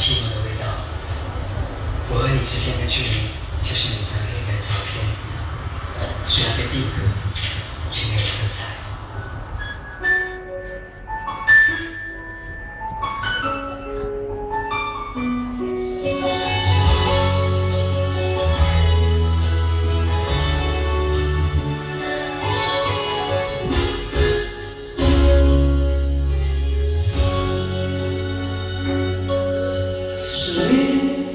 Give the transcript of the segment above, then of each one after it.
寂寞的味道，我和你之间的距离，就是一张黑白照片，虽然被定格，却没有色彩。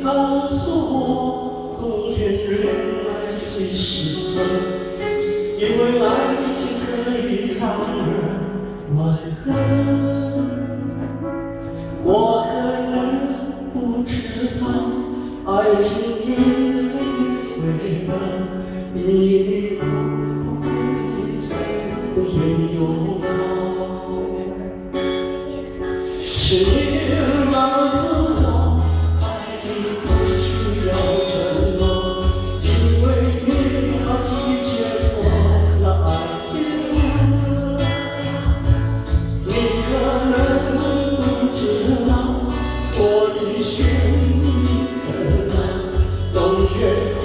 告诉我冬天恋爱最适合因为爱情可以让人暖和我可能不知道爱情原来也会老你也不会再对谁有好是与 Yes.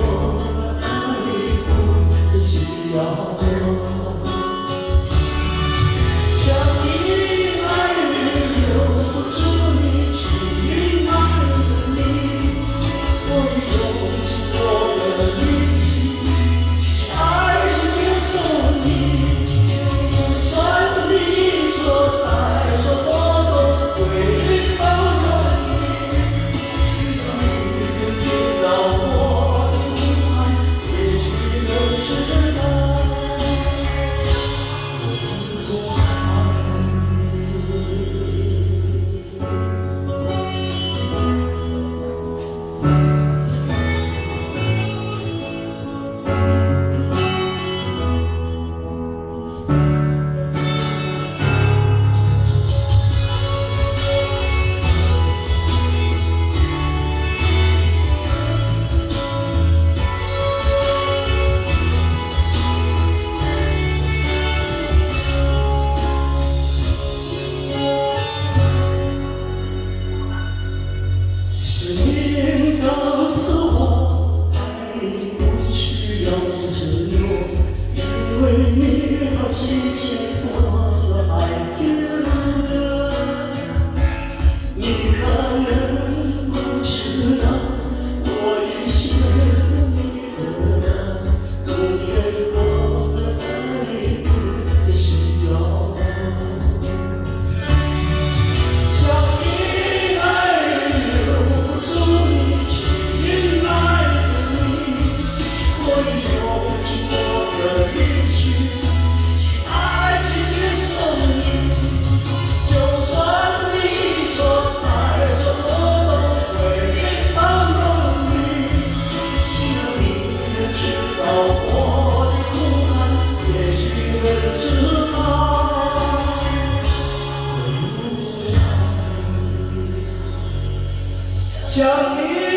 被迫拒绝。Tell me.